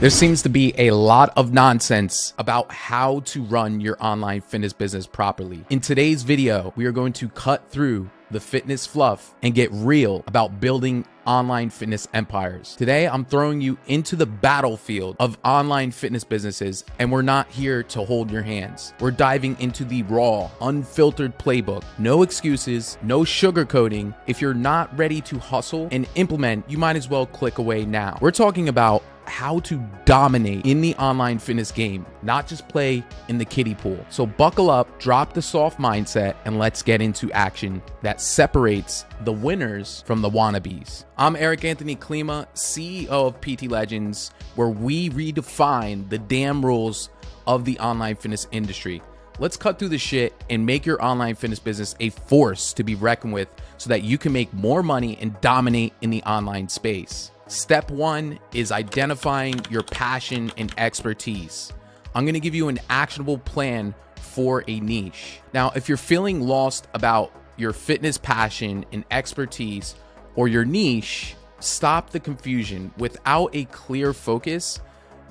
There seems to be a lot of nonsense about how to run your online fitness business properly. In today's video, we are going to cut through the fitness fluff and get real about building online fitness empires. Today, I'm throwing you into the battlefield of online fitness businesses, and we're not here to hold your hands. We're diving into the raw, unfiltered playbook. No excuses, no sugarcoating. If you're not ready to hustle and implement, you might as well click away now. We're talking about how to dominate in the online fitness game, not just play in the kiddie pool. So buckle up, drop the soft mindset, and let's get into action that separates the winners from the wannabes. I'm Erik Anthony Klima, CEO of PT Legends, where we redefine the damn rules of the online fitness industry. Let's cut through the shit and make your online fitness business a force to be reckoned with so that you can make more money and dominate in the online space. Step one is identifying your passion and expertise. I'm gonna give you an actionable plan for a niche. Now, if you're feeling lost about your fitness passion and expertise or your niche, stop the confusion. Without a clear focus,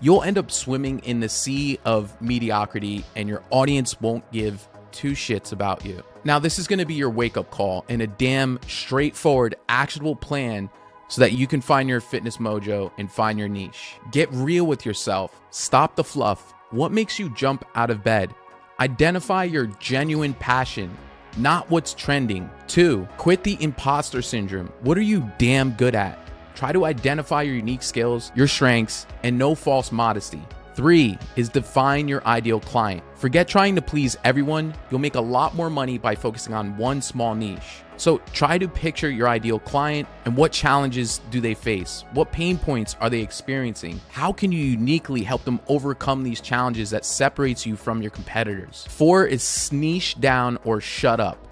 you'll end up swimming in the sea of mediocrity and your audience won't give two shits about you. Now, this is gonna be your wake up call and a damn straightforward, actionable plan so that you can find your fitness mojo and find your niche. Get real with yourself. Stop the fluff. What makes you jump out of bed? Identify your genuine passion, not what's trending. Two, quit the imposter syndrome. What are you damn good at? Try to identify your unique skills, your strengths, and no false modesty. Three is define your ideal client. Forget trying to please everyone. You'll make a lot more money by focusing on one small niche. So try to picture your ideal client and what challenges do they face? What pain points are they experiencing? How can you uniquely help them overcome these challenges that separates you from your competitors? Four is niche down or shut up.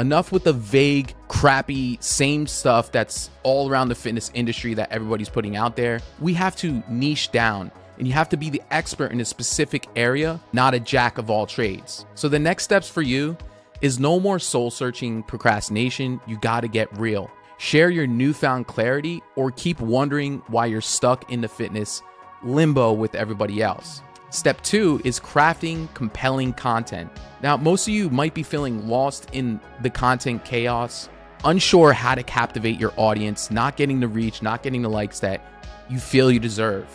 Enough with the vague, crappy, same stuff that's all around the fitness industry that everybody's putting out there. We have to niche down and you have to be the expert in a specific area, not a jack of all trades. So the next steps for you is no more soul searching procrastination. You got to get real. Share your newfound clarity or keep wondering why you're stuck in the fitness limbo with everybody else. Step two is crafting compelling content. Now, most of you might be feeling lost in the content chaos, unsure how to captivate your audience, not getting the reach, not getting the likes that you feel you deserve.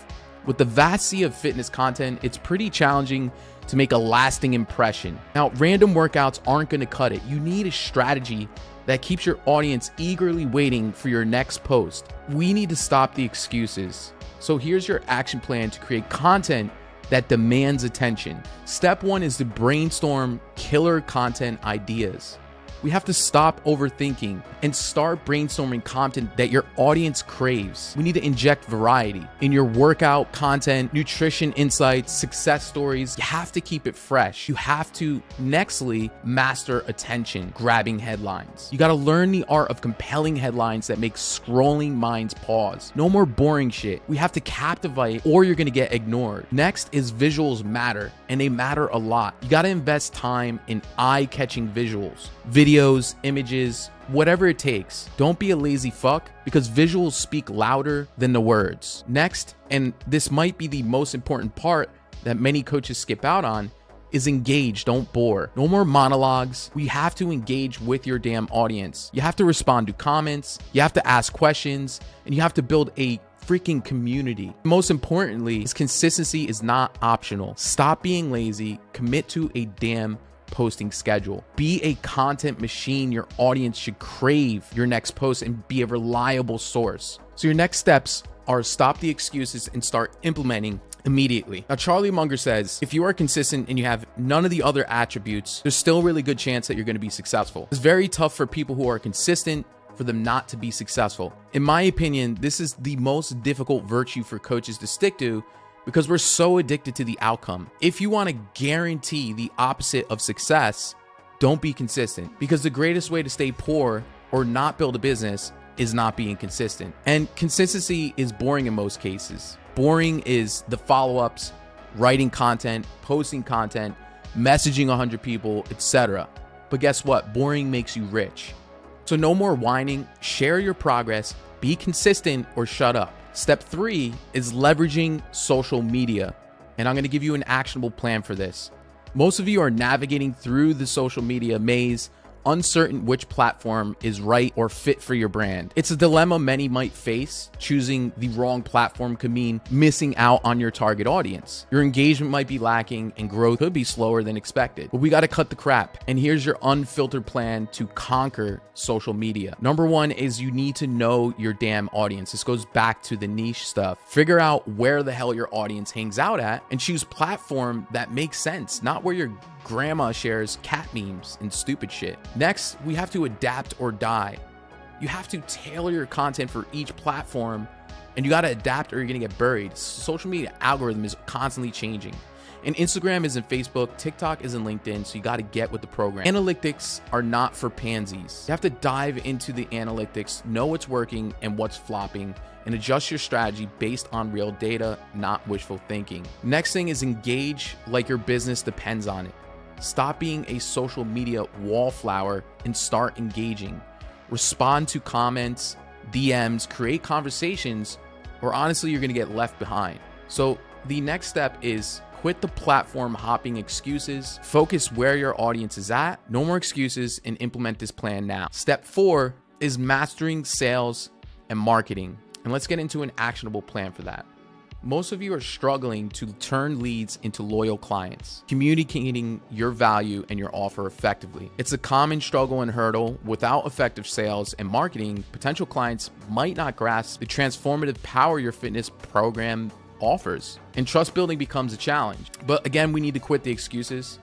With the vast sea of fitness content, it's pretty challenging to make a lasting impression. Now, random workouts aren't going to cut it. You need a strategy that keeps your audience eagerly waiting for your next post. We need to stop the excuses. So here's your action plan to create content that demands attention. Step one is to brainstorm killer content ideas. We have to stop overthinking and start brainstorming content that your audience craves. We need to inject variety in your workout content, nutrition insights, success stories. You have to keep it fresh. You have to, nextly, master attention, grabbing headlines. You got to learn the art of compelling headlines that make scrolling minds pause. No more boring shit. We have to captivate or you're going to get ignored. Next is visuals matter, and they matter a lot. You got to invest time in eye catching visuals. Video videos, images, whatever it takes. Don't be a lazy fuck because visuals speak louder than the words. Next, and this might be the most important part that many coaches skip out on, is engage, don't bore. No more monologues. We have to engage with your damn audience. You have to respond to comments, you have to ask questions, and you have to build a freaking community. Most importantly, is consistency is not optional. Stop being lazy, commit to a damn posting schedule. Be a content machine your audience should crave your next post and be a reliable source. So your next steps are stop the excuses and start implementing immediately. Now, Charlie Munger says if you are consistent and you have none of the other attributes, there's still a really good chance that you're going to be successful. It's very tough for people who are consistent for them not to be successful. In my opinion, this is the most difficult virtue for coaches to stick to because we're so addicted to the outcome. If you want to guarantee the opposite of success, don't be consistent because the greatest way to stay poor or not build a business is not being consistent. And consistency is boring in most cases. Boring is the follow ups, writing content, posting content, messaging 100 people, etc. But guess what? Boring makes you rich. So no more whining, share your progress, be consistent or shut up. Step three is leveraging social media. And I'm going to give you an actionable plan for this. Most of you are navigating through the social media maze uncertain which platform is right or fit for your brand. It's a dilemma many might face. Choosing the wrong platform could mean missing out on your target audience. Your engagement might be lacking and growth could be slower than expected. But we got to cut the crap. And here's your unfiltered plan to conquer social media. Number one is you need to know your damn audience. This goes back to the niche stuff. Figure out where the hell your audience hangs out at and choose platform that makes sense, not where your grandma shares cat memes and stupid shit. Next, we have to adapt or die. You have to tailor your content for each platform and you got to adapt or you're to get buried. Social media algorithm is constantly changing. And Instagram isn't Facebook, TikTok isn't LinkedIn, so you got to get with the program. Analytics are not for pansies. You have to dive into the analytics, know what's working and what's flopping, and adjust your strategy based on real data, not wishful thinking. Next thing is engage like your business depends on it. Stop being a social media wallflower and start engaging. Respond to comments, DMs, create conversations, or honestly, you're gonna get left behind. So, the next step is quit the platform hopping excuses, focus where your audience is at, no more excuses, and implement this plan now. Step four is mastering sales and marketing. And let's get into an actionable plan for that. Most of you are struggling to turn leads into loyal clients, communicating your value and your offer effectively. It's a common struggle and hurdle. Without effective sales and marketing, potential clients might not grasp the transformative power your fitness program offers. And trust building becomes a challenge. But again, we need to quit the excuses.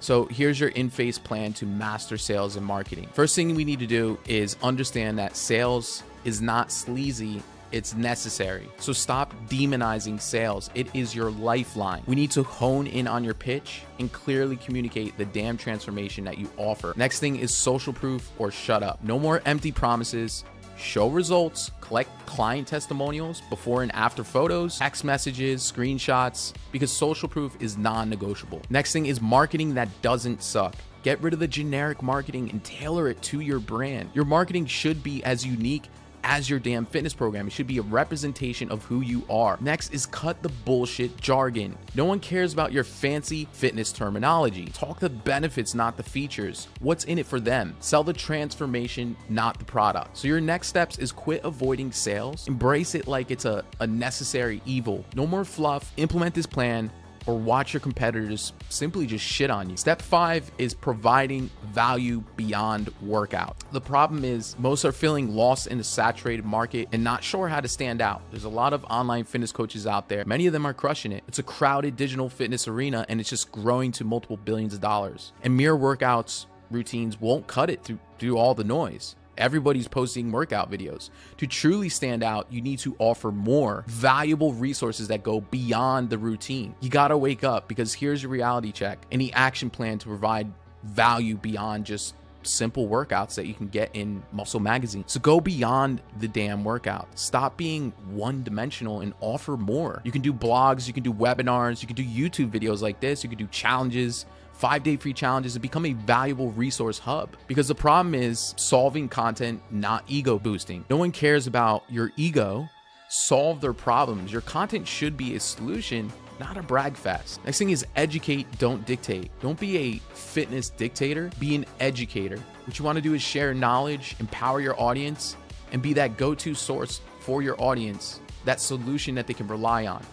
So here's your in-phase plan to master sales and marketing. First thing we need to do is understand that sales is not sleazy it's necessary. So stop demonizing sales. It is your lifeline. We need to hone in on your pitch and clearly communicate the damn transformation that you offer. Next thing is social proof or shut up. No more empty promises. Show results, collect client testimonials, before and after photos, text messages, screenshots, because social proof is non negotiable. Next thing is marketing that doesn't suck. Get rid of the generic marketing and tailor it to your brand. Your marketing should be as unique as your damn fitness program. It should be a representation of who you are. Next is cut the bullshit jargon. No one cares about your fancy fitness terminology. Talk the benefits, not the features. What's in it for them? Sell the transformation, not the product. So your next steps is quit avoiding sales. Embrace it like it's a, a necessary evil. No more fluff. Implement this plan or watch your competitors simply just shit on you. Step five is providing value beyond workout. The problem is most are feeling lost in the saturated market and not sure how to stand out. There's a lot of online fitness coaches out there. Many of them are crushing it. It's a crowded digital fitness arena and it's just growing to multiple billions of dollars. And mere workouts routines won't cut it through, through all the noise. Everybody's posting workout videos. To truly stand out, you need to offer more valuable resources that go beyond the routine. You got to wake up because here's your reality check any action plan to provide value beyond just simple workouts that you can get in Muscle Magazine. So go beyond the damn workout. Stop being one dimensional and offer more. You can do blogs, you can do webinars, you can do YouTube videos like this, you can do challenges five day free challenges and become a valuable resource hub. Because the problem is solving content, not ego boosting. No one cares about your ego. Solve their problems. Your content should be a solution, not a brag fest. Next thing is educate, don't dictate. Don't be a fitness dictator, be an educator. What you want to do is share knowledge, empower your audience, and be that go to source for your audience, that solution that they can rely on.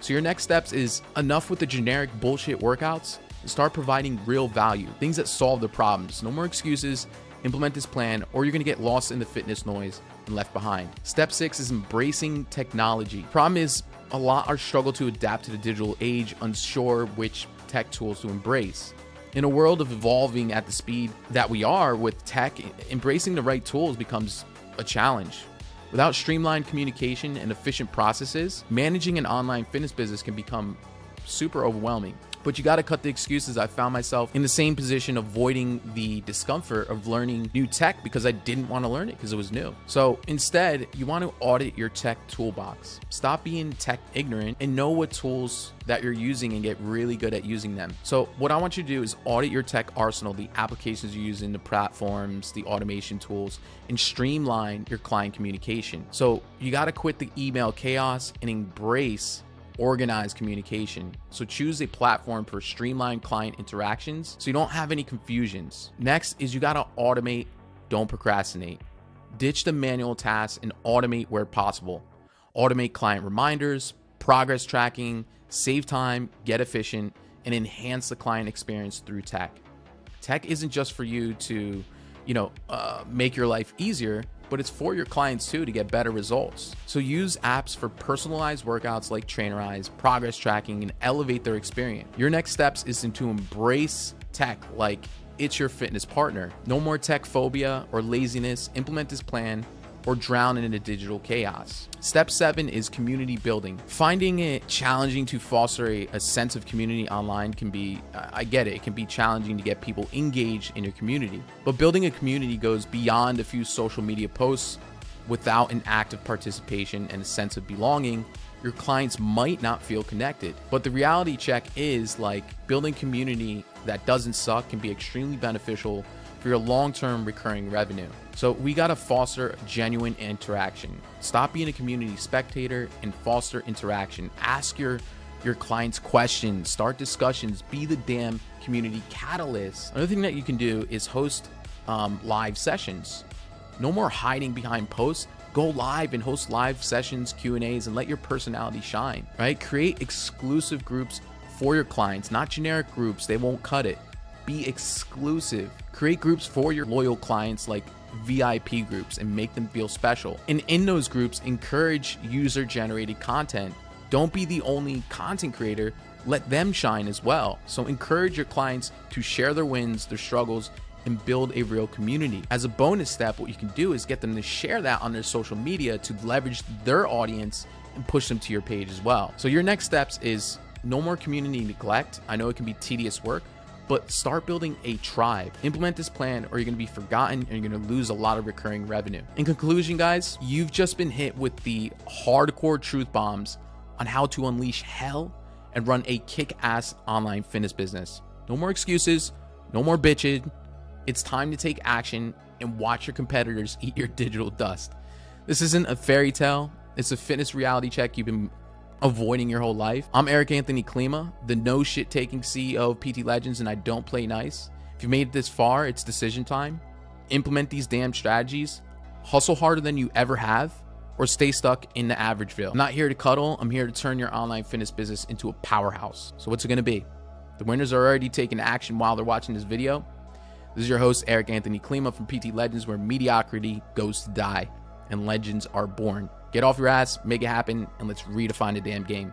So, your next steps is enough with the generic bullshit workouts start providing real value, things that solve the problems. No more excuses, implement this plan, or you're gonna get lost in the fitness noise and left behind. Step six is embracing technology. Problem is, a lot are struggle to adapt to the digital age, unsure which tech tools to embrace. In a world of evolving at the speed that we are with tech, embracing the right tools becomes a challenge. Without streamlined communication and efficient processes, managing an online fitness business can become super overwhelming. But you got to cut the excuses. I found myself in the same position, avoiding the discomfort of learning new tech because I didn't want to learn it because it was new. So instead, you want to audit your tech toolbox. Stop being tech ignorant and know what tools that you're using and get really good at using them. So what I want you to do is audit your tech arsenal, the applications you're using, the platforms, the automation tools, and streamline your client communication. So you got to quit the email chaos and embrace organized communication. So choose a platform for streamlined client interactions so you don't have any confusions. Next is you got to automate, don't procrastinate. Ditch the manual tasks and automate where possible. Automate client reminders, progress tracking, save time, get efficient, and enhance the client experience through tech. Tech isn't just for you to, you know, uh, make your life easier, but it's for your clients too to get better results. So use apps for personalized workouts like Trainerize, progress tracking, and elevate their experience. Your next steps is to embrace tech like it's your fitness partner. No more tech phobia or laziness. Implement this plan or drown in a digital chaos. Step seven is community building. Finding it challenging to foster a, a, sense of community online can be, I get it, it can be challenging to get people engaged in your community. But building a community goes beyond a few social media posts without an active participation and a sense of belonging your clients might not feel connected. But the reality check is like building community that doesn't suck can be extremely beneficial for your long term recurring revenue. So we got to foster genuine interaction. Stop being a community spectator and foster interaction. Ask your your clients questions, start discussions, be the damn community catalyst. Another thing that you can do is host um, live sessions. No more hiding behind posts. Go live and host live sessions, Q and A's, and let your personality shine. Right? Create exclusive groups for your clients, not generic groups. They won't cut it be exclusive. Create groups for your loyal clients like VIP groups and make them feel special. And in those groups, encourage user generated content. Don't be the only content creator, let them shine as well. So encourage your clients to share their wins, their struggles, and build a real community. As a bonus step, what you can do is get them to share that on their social media to leverage their audience and push them to your page as well. So your next steps is no more community neglect. I know it can be tedious work, but start building a tribe. Implement this plan or you're gonna be forgotten and you're gonna lose a lot of recurring revenue. In conclusion, guys, you've just been hit with the hardcore truth bombs on how to unleash hell and run a kick ass online fitness business. No more excuses, no more bitching. It's time to take action and watch your competitors eat your digital dust. This isn't a fairy tale, it's a fitness reality check you've been avoiding your whole life. I'm Erik Anthony Klima, the no shit taking CEO of PT Legends, and I don't play nice. If you made it this far, it's decision time. Implement these damn strategies, hustle harder than you ever have, or stay stuck in the averageville. I'm not here to cuddle, I'm here to turn your online fitness business into a powerhouse. So, what's it gonna be? The winners are already taking action while they're watching this video. This is your host, Erik Anthony Klima from PT Legends, where mediocrity goes to die and legends are born. Get off your ass, make it happen, and let's redefine the damn game.